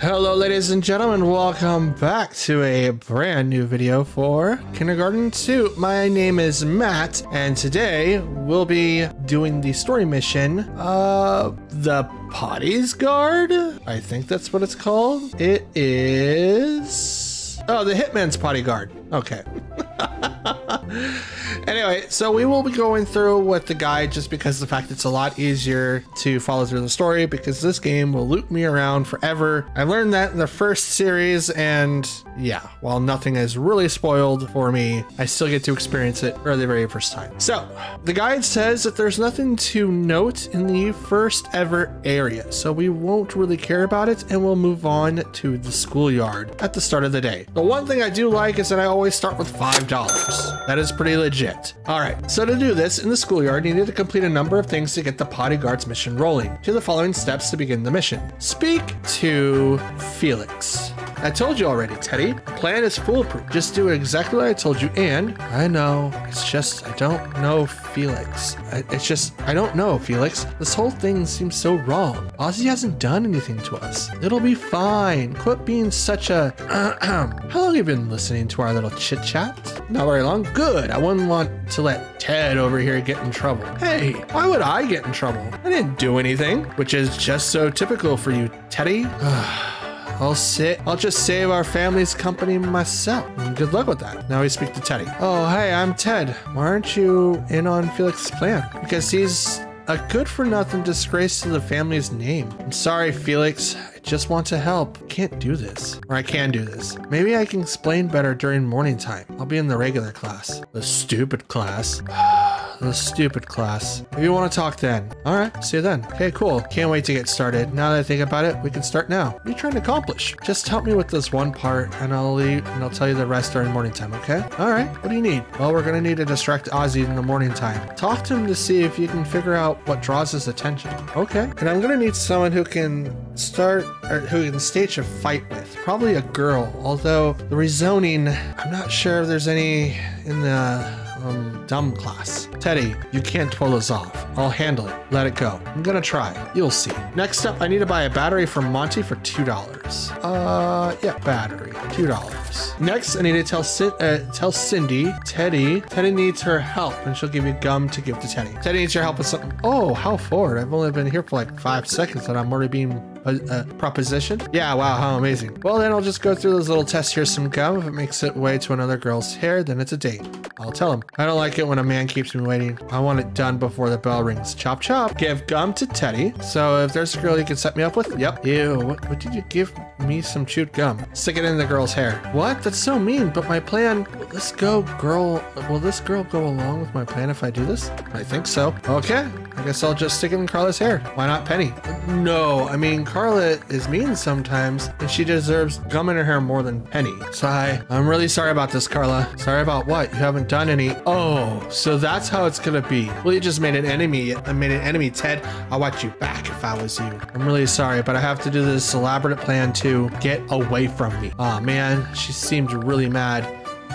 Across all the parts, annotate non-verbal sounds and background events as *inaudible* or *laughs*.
Hello ladies and gentlemen, welcome back to a brand new video for Kindergarten 2. My name is Matt and today we'll be doing the story mission, uh, the Potties Guard? I think that's what it's called. It is... Oh, the Hitman's Potty Guard. Okay. *laughs* anyway, so we will be going through with the guide just because the fact it's a lot easier to follow through the story because this game will loop me around forever. I learned that in the first series and yeah, while nothing is really spoiled for me, I still get to experience it for the very first time. So the guide says that there's nothing to note in the first ever area, so we won't really care about it and we'll move on to the schoolyard at the start of the day. The one thing I do like is that I always start with $5. That is pretty legit. All right, so to do this in the schoolyard, you need to complete a number of things to get the Potty Guard's mission rolling. Do the following steps to begin the mission. Speak to Felix. I told you already, Teddy. The plan is foolproof. Just do exactly what I told you. And I know it's just I don't know Felix. I, it's just I don't know Felix. This whole thing seems so wrong. Ozzy hasn't done anything to us. It'll be fine. Quit being such a. *clears throat* How long have you been listening to our little chit chat? Not very long. Good. I wouldn't want to let Ted over here get in trouble. Hey, why would I get in trouble? I didn't do anything, which is just so typical for you, Teddy. *sighs* *sighs* I'll sit. I'll just save our family's company myself. Good luck with that. Now we speak to Teddy. Oh, hey, I'm Ted. Why aren't you in on Felix's plan? Because he's a good for nothing disgrace to the family's name. I'm sorry, Felix. I just want to help. I Can't do this. Or I can do this. Maybe I can explain better during morning time. I'll be in the regular class. The stupid class. *sighs* *sighs* *sighs* the stupid class. If you want to talk then. Alright, see you then. Okay, cool. Can't wait to get started. Now that I think about it, we can start now. What are you trying to accomplish? Just help me with this one part and I'll leave and I'll tell you the rest during morning time, okay? Alright, what do you need? Well, we're gonna need to distract Ozzy in the morning time. Talk to him to see if you can figure out what draws his attention. Okay. And I'm gonna need someone who can start or who can stage a fight with. Probably a girl, although the rezoning, I'm not sure if there's any in the um, dumb class. Teddy, you can't pull this off. I'll handle it. Let it go. I'm gonna try. You'll see. Next up, I need to buy a battery from Monty for $2. Uh, yeah, battery. $2. Next, I need to tell uh, tell Cindy, Teddy, Teddy needs her help, and she'll give you gum to give to Teddy. Teddy needs your help with something. Oh, how forward. I've only been here for like five seconds and I'm already being uh, propositioned. Yeah, wow, how amazing. Well, then I'll just go through those little tests. Here's some gum. If it makes it way to another girl's hair, then it's a date. I'll tell him. I don't like it when a man keeps me waiting. I want it done before the bell rings. Chop chop. Give gum to Teddy. So if there's a girl you can set me up with, yep. Ew, what, what did you give me some chewed gum? Stick it in the girl's hair. What? That's so mean, but my plan, let's go girl, will this girl go along with my plan if I do this? I think so. Okay, I guess I'll just stick it in Carla's hair. Why not Penny? No, I mean, Carla is mean sometimes, and she deserves gum in her hair more than Penny. So I, I'm really sorry about this, Carla. Sorry about what? You haven't done any. Oh, so that's how it's gonna be. Well, you just made an enemy. I made an enemy, Ted. I'll watch you back if I was you. I'm really sorry, but I have to do this elaborate plan to get away from me. Aw, oh, man, she seemed really mad.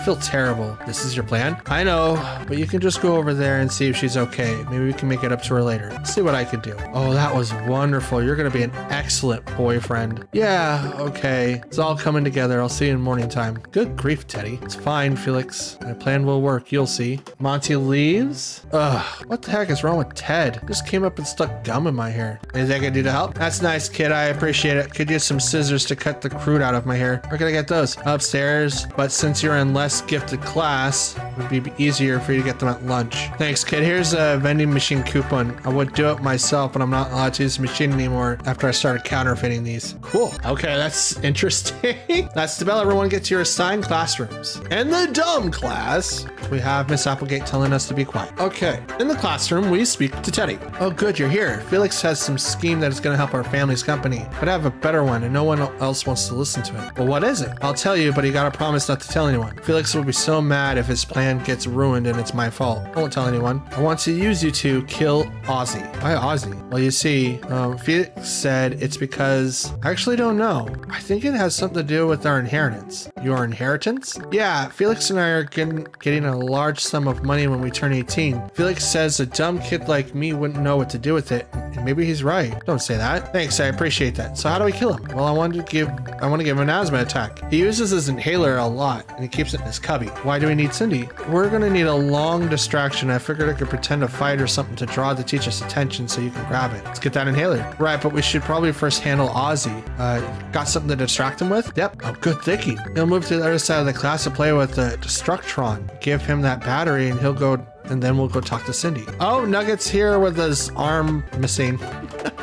Feel terrible. This is your plan? I know, but you can just go over there and see if she's okay. Maybe we can make it up to her later. See what I can do. Oh, that was wonderful. You're going to be an excellent boyfriend. Yeah, okay. It's all coming together. I'll see you in morning time. Good grief, Teddy. It's fine, Felix. My plan will work. You'll see. Monty leaves? Ugh, what the heck is wrong with Ted? Just came up and stuck gum in my hair. Anything I can do to help? That's nice, kid. I appreciate it. Could use some scissors to cut the crude out of my hair. Where can I get those? Upstairs. But since you're in less gifted class, it would be easier for you to get them at lunch. Thanks, kid. Here's a vending machine coupon. I would do it myself, but I'm not allowed to use the machine anymore after I started counterfeiting these. Cool. Okay, that's interesting. *laughs* that's the bell. Everyone get to your assigned classrooms. In the dumb class, we have Miss Applegate telling us to be quiet. Okay, in the classroom, we speak to Teddy. Oh, good, you're here. Felix has some scheme that is going to help our family's company, but I have a better one, and no one else wants to listen to it. Well, what is it? I'll tell you, but you gotta promise not to tell anyone. Felix would be so mad if his plan plan gets ruined and it's my fault. I won't tell anyone. I want to use you to kill Ozzy. Why Ozzy? Well, you see, um, Felix said it's because I actually don't know. I think it has something to do with our inheritance. Your inheritance? Yeah, Felix and I are getting, getting a large sum of money when we turn 18. Felix says a dumb kid like me wouldn't know what to do with it, and maybe he's right. Don't say that. Thanks, I appreciate that. So how do we kill him? Well, I want to give I want to give him an asthma attack. He uses his inhaler a lot, and he keeps it in his cubby. Why do we need Cindy? We're gonna need a long distraction. I figured I could pretend to fight or something to draw the teacher's attention so you can grab it. Let's get that inhaler. Right, but we should probably first handle Ozzy. Uh, got something to distract him with? Yep. Oh, good thinking. He'll move to the other side of the class to play with the Destructotron. Give him that battery, and he'll go and then we'll go talk to Cindy. Oh, Nugget's here with his arm missing. *laughs*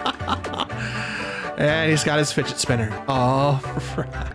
And he's got his fidget spinner. Oh, *laughs*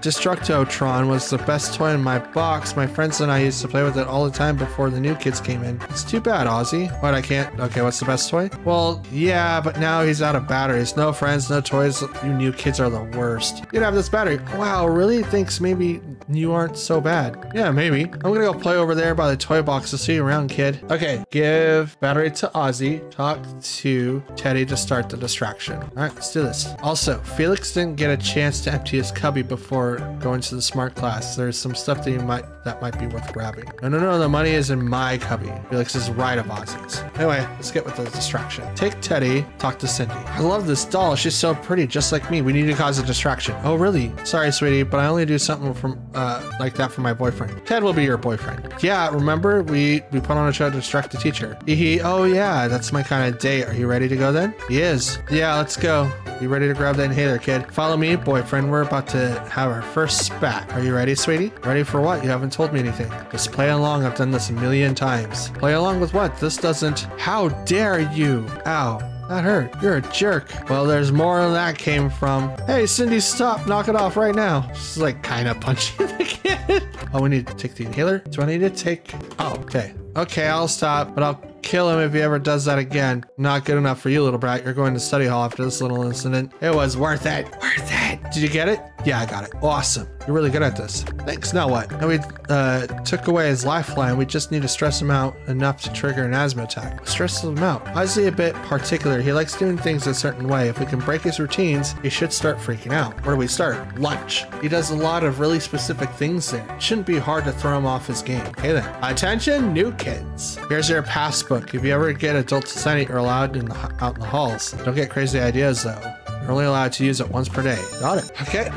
Destructotron was the best toy in my box. My friends and I used to play with it all the time before the new kids came in. It's too bad, Ozzy. What, I can't? Okay, what's the best toy? Well, yeah, but now he's out of batteries. No friends, no toys. You new kids are the worst. You'd have this battery. Wow, really thinks maybe you aren't so bad. Yeah, maybe. I'm gonna go play over there by the toy box to see you around, kid. Okay, give battery to Ozzy. Talk to Teddy to start the distraction. All right, let's do this. Also, Felix didn't get a chance to empty his cubby before going to the smart class. There's some stuff that you might that might be worth grabbing. No, no, no, the money is in my cubby. Felix is right of Ozzy's. Anyway, let's get with the distraction. Take Teddy, talk to Cindy. I love this doll. She's so pretty, just like me. We need to cause a distraction. Oh, really? Sorry, sweetie, but I only do something from uh, like that for my boyfriend. Ted will be your boyfriend. Yeah, remember we we put on a show to distract the teacher. He, oh yeah, that's my kind of date. Are you ready to go then? He is. Yeah, let's go. You ready to grab that inhaler, kid? Follow me, boyfriend. We're about to have our first spat. Are you ready, sweetie? Ready for what? You haven't told me anything. Just play along. I've done this a million times. Play along with what? This doesn't. How dare you? Ow. That hurt. You're a jerk. Well, there's more where that came from. Hey, Cindy, stop. Knock it off right now. She's like kind of punching *laughs* the kid. Oh, we need to take the inhaler? Do I need to take... Oh, okay. Okay, I'll stop, but I'll kill him if he ever does that again. Not good enough for you, little brat. You're going to study hall after this little incident. It was worth it. Worth it. Did you get it? Yeah, I got it. Awesome. You're really good at this. Thanks. Now what? Now we uh, took away his lifeline. We just need to stress him out enough to trigger an asthma attack. Stress him out. Ozzy a bit particular. He likes doing things a certain way. If we can break his routines, he should start freaking out. Where do we start? Lunch. He does a lot of really specific things there. It shouldn't be hard to throw him off his game. Okay then. Attention, new kids. Here's your passbook. If you ever get adult society, you're allowed in the, out in the halls. Don't get crazy ideas though. You're only allowed to use it once per day. Got it. Okay.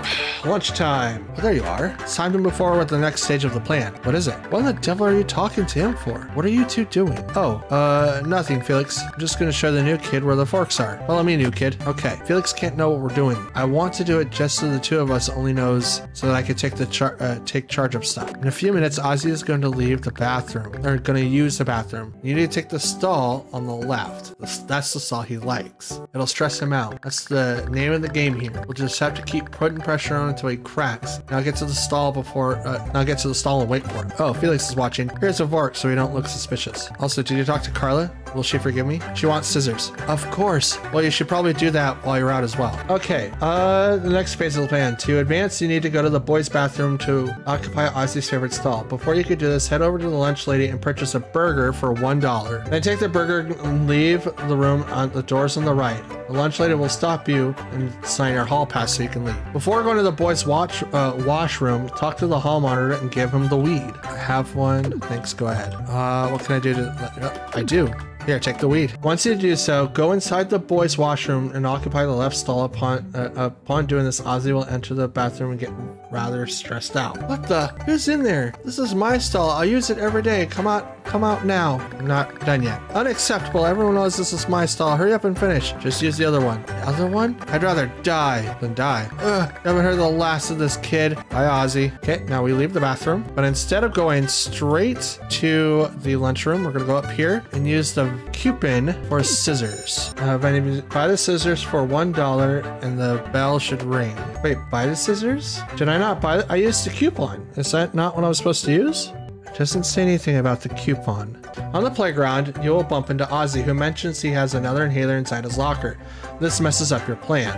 Lunchtime. Oh, there you are. It's time to move forward with the next stage of the plan. What is it? What in the devil are you talking to him for? What are you two doing? Oh, uh, nothing, Felix. I'm just gonna show the new kid where the forks are. Follow me, new kid. Okay. Felix can't know what we're doing. I want to do it just so the two of us only knows so that I can take the char uh, take charge of stuff. In a few minutes, Ozzy is going to leave the bathroom. They're gonna use the bathroom. You need to take the stall on the left. That's the stall he likes. It'll stress him out. That's the name of the game here. We'll just have to keep putting pressure on until he cracks. Now get to the stall before, uh, now get to the stall and wait for him. Oh, Felix is watching. Here's a fork so we don't look suspicious. Also, did you talk to Carla? Will she forgive me? She wants scissors. Of course. Well, you should probably do that while you're out as well. Okay, uh, the next phase of the plan. To advance, you need to go to the boys' bathroom to occupy Ozzy's favorite stall. Before you could do this, head over to the lunch lady and purchase a burger for $1. Then take the burger and leave the room on the doors on the right. The lunch lady will stop you and sign your hall pass so you can leave. Before going to the boys' watch uh, washroom, talk to the hall monitor and give him the weed. I have one. Thanks. Go ahead. Uh, what can I do to? Uh, I do. Here, take the weed. Once you do so, go inside the boys' washroom and occupy the left stall. Upon uh, upon doing this, Ozzy will enter the bathroom and get rather stressed out. What the? Who's in there? This is my stall. I use it every day. Come out, come out now. Not done yet. Unacceptable. Everyone knows this is my stall. Hurry up and finish. Just use the other one. The other one? I'd rather die than die. Ugh, haven't heard the last of this kid. Bye, Ozzy. Okay, now we leave the bathroom, but instead of going straight to the lunchroom, we're gonna go up here and use the coupon for scissors. Uh, buy the scissors for one dollar, and the bell should ring. Wait, buy the scissors? Did I not buy it? I used the coupon. Is that not what I was supposed to use? Doesn't say anything about the coupon. On the playground, you will bump into Ozzy, who mentions he has another inhaler inside his locker. This messes up your plan.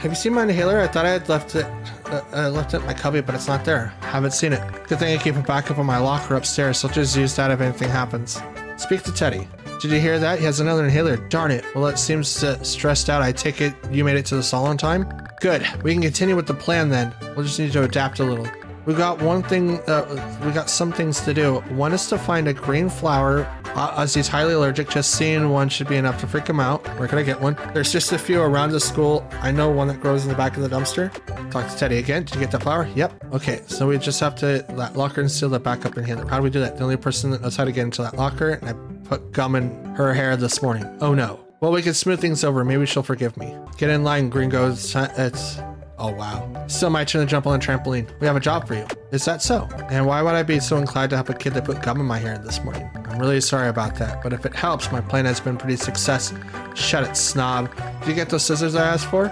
Have you seen my inhaler? I thought I had left it uh, I left it in my cubby, but it's not there. Haven't seen it. Good thing I keep a backup on my locker upstairs, so I'll just use that if anything happens. Speak to Teddy. Did you hear that? He has another inhaler. Darn it. Well, it seems uh, stressed out. I take it you made it to the salon time? Good. We can continue with the plan then. We'll just need to adapt a little. We got one thing, uh, we got some things to do. One is to find a green flower. Uh, as he's highly allergic, just seeing one should be enough to freak him out. Where can I get one? There's just a few around the school. I know one that grows in the back of the dumpster. Talk to Teddy again. Did you get the flower? Yep. Okay, so we just have to that locker and seal the back up in here. How do we do that? The only person that knows how to get into that locker, and I put gum in her hair this morning. Oh no. Well, we can smooth things over. Maybe she'll forgive me. Get in line, gringos. It's Oh wow. Still my to jump on the trampoline. We have a job for you. Is that so? And why would I be so inclined to help a kid that put gum in my hair this morning? I'm really sorry about that, but if it helps, my plan has been pretty success. Shut it, snob. Did you get those scissors I asked for?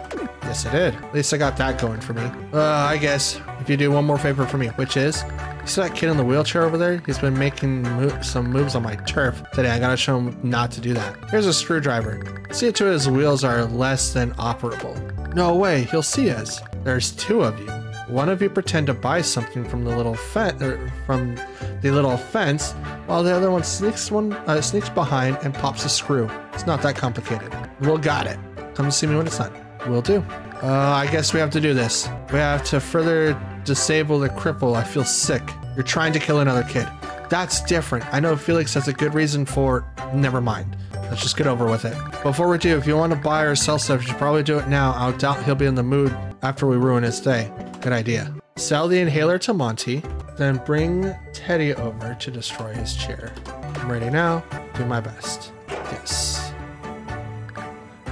Yes, I did. At least I got that going for me. Uh, I guess if you do one more favor for me, which is you see that kid in the wheelchair over there? He's been making mo some moves on my turf today. I gotta show him not to do that. Here's a screwdriver. See it his wheels are less than operable. No way, he'll see us. There's two of you. One of you pretend to buy something from the little fence, er, from the little fence, while the other one sneaks one uh, sneaks behind and pops a screw. It's not that complicated. We'll got it. Come see me when it's done. We'll do. Uh, I guess we have to do this. We have to further disable the cripple. I feel sick. You're trying to kill another kid. That's different. I know Felix has a good reason for. Never mind. Let's just get over with it. Before we do, if you want to buy or sell stuff, you should probably do it now. I doubt he'll be in the mood after we ruin his day. Good idea. Sell the inhaler to Monty, then bring Teddy over to destroy his chair. I'm ready now. Do my best. Yes.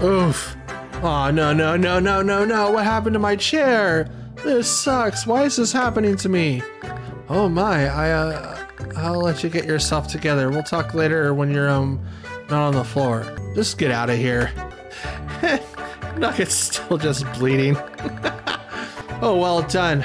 Oof. Oh, no, no, no, no, no, no. What happened to my chair? This sucks. Why is this happening to me? Oh my, I, uh, I'll let you get yourself together. We'll talk later when you're, um, not on the floor. Just get out of here. *laughs* Nugget's still just bleeding. *laughs* oh, well done.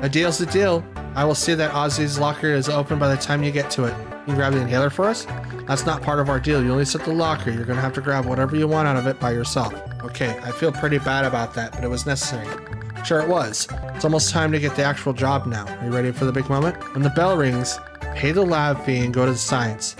A deal's a deal. I will see that Ozzy's locker is open by the time you get to it. You grab the inhaler for us? That's not part of our deal. You only set the locker. You're gonna have to grab whatever you want out of it by yourself. Okay, I feel pretty bad about that, but it was necessary. Sure it was. It's almost time to get the actual job now. Are you ready for the big moment? When the bell rings, pay the lab fee and go to the science.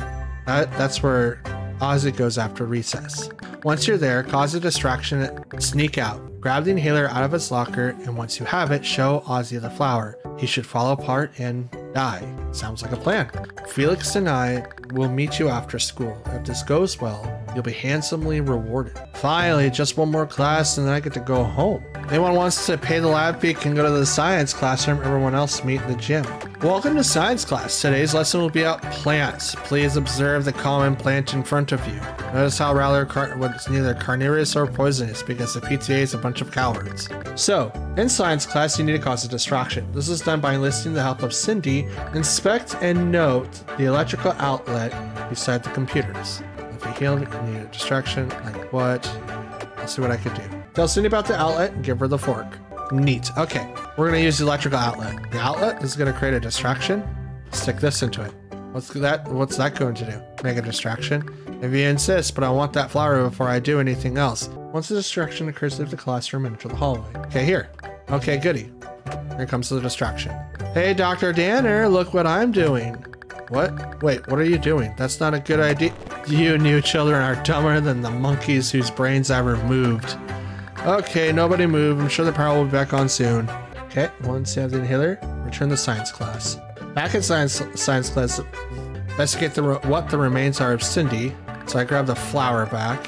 That, that's where Ozzy goes after recess. Once you're there, cause a distraction, sneak out. Grab the inhaler out of its locker, and once you have it, show Ozzy the flower. He should fall apart and die. Sounds like a plan. Felix and I will meet you after school. If this goes well, you'll be handsomely rewarded. Finally, just one more class and then I get to go home. Anyone wants to pay the lab fee can go to the science classroom. Everyone else meet in the gym. Welcome to science class. Today's lesson will be about plants. Please observe the common plant in front of you. Notice how car- it's neither carnivorous or poisonous because the PTA is a bunch of cowards. So, in science class, you need to cause a distraction. This is done by enlisting the help of Cindy. Inspect and note the electrical outlet beside the computers. If you heal, you need a distraction. Like what? I'll see what I can do. Tell Cindy about the outlet and give her the fork. Neat. Okay, we're gonna use the electrical outlet. The outlet is gonna create a distraction. Stick this into it. What's that? What's that going to do? Make a distraction? If you insist, but I want that flower before I do anything else. Once the distraction occurs, leave the classroom and enter the hallway. Okay, here. Okay, goody. Here comes the distraction. Hey, Dr. Danner, look what I'm doing. What? Wait, what are you doing? That's not a good idea. You new children are dumber than the monkeys whose brains ever moved. Okay, nobody move. I'm sure the power will be back on soon. Okay, have the inhaler, return to science class. Back in science science class, investigate the what the remains are of Cindy. So I grab the flower back,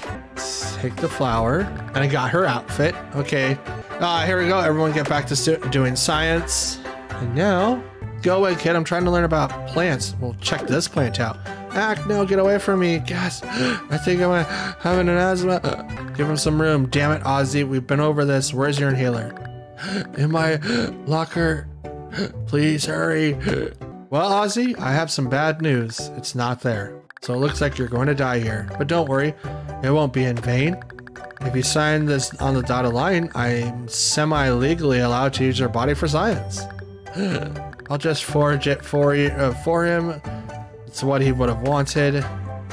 take the flower, and I got her outfit. Okay, uh, here we go. Everyone get back to doing science. And now, go away, kid. I'm trying to learn about plants. Well, check this plant out. Act, no, get away from me. Guys, *gasps* I think I'm having an asthma. Give him some room. Damn it, Ozzy. We've been over this. Where's your inhaler? In my locker. Please hurry. Well, Ozzy, I have some bad news. It's not there. So it looks like you're going to die here. But don't worry, it won't be in vain. If you sign this on the dotted line, I'm semi-legally allowed to use your body for science. I'll just forge it for you, uh, for him. It's what he would have wanted.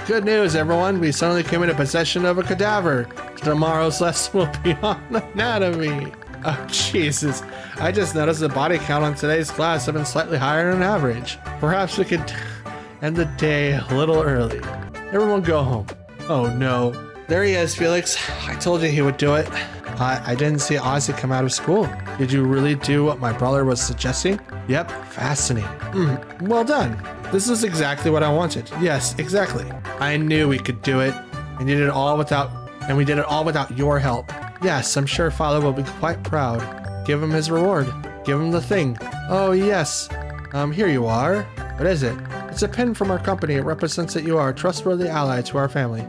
Good news, everyone! We suddenly came into possession of a cadaver. Tomorrow's *laughs* lesson will be on anatomy. *laughs* Oh, Jesus. I just noticed the body count on today's class have been slightly higher than average. Perhaps we could *laughs* end the day a little early. Everyone go home. Oh, no. There he is, Felix. I told you he would do it. I, I didn't see Ozzy come out of school. Did you really do what my brother was suggesting? Yep, fascinating. Mm, well done. This is exactly what I wanted. Yes, exactly. I knew we could do it, and you did it all without, and we did it all without your help. Yes, I'm sure Father will be quite proud. Give him his reward. Give him the thing. Oh yes. Um, here you are. What is it? It's a pin from our company. It represents that you are a trustworthy ally to our family.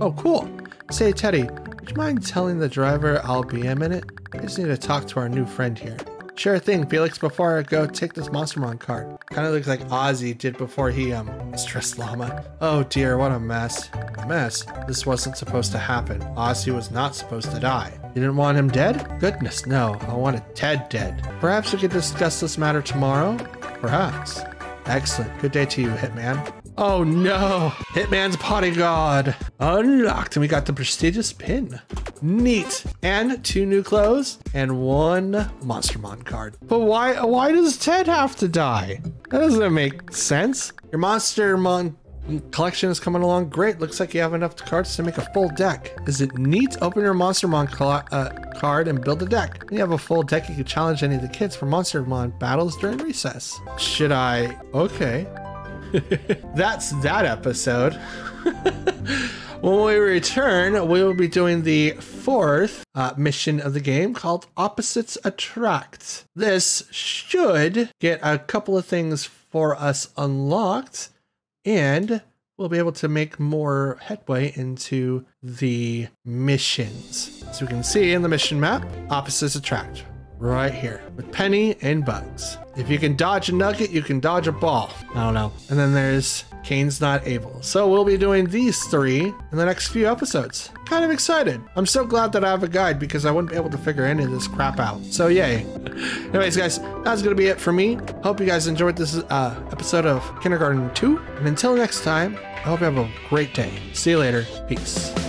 Oh, cool. Say, Teddy, would you mind telling the driver I'll be a minute? I just need to talk to our new friend here. Sure thing, Felix. Before I go, take this Monstermon card. Kind of looks like Ozzy did before he, um, stressed Llama. Oh dear, what a mess. A mess? This wasn't supposed to happen. Ozzy was not supposed to die. You didn't want him dead? Goodness, no. I wanted Ted dead. Perhaps we could discuss this matter tomorrow? Perhaps. Excellent. Good day to you, Hitman. Oh no! Hitman's bodyguard unlocked, and we got the prestigious pin. Neat. And two new clothes and one Monstermon card. But why? Why does Ted have to die? That doesn't make sense. Your Monstermon collection is coming along great. Looks like you have enough cards to make a full deck. Is it neat? Open your Monstermon uh, card and build a deck. When you have a full deck, you can challenge any of the kids for Monstermon battles during recess. Should I? Okay. *laughs* That's that episode. *laughs* when we return, we will be doing the fourth uh, mission of the game called Opposites Attract. This should get a couple of things for us unlocked, and we'll be able to make more headway into the missions. As we can see in the mission map, Opposites Attract right here with Penny and Bugs. If you can dodge a nugget, you can dodge a ball. I don't know. And then there's Cain's Not Able. So we'll be doing these three in the next few episodes. Kind of excited. I'm so glad that I have a guide because I wouldn't be able to figure any of this crap out. So yay. *laughs* Anyways, guys, that's going to be it for me. Hope you guys enjoyed this uh, episode of Kindergarten 2. And until next time, I hope you have a great day. See you later. Peace.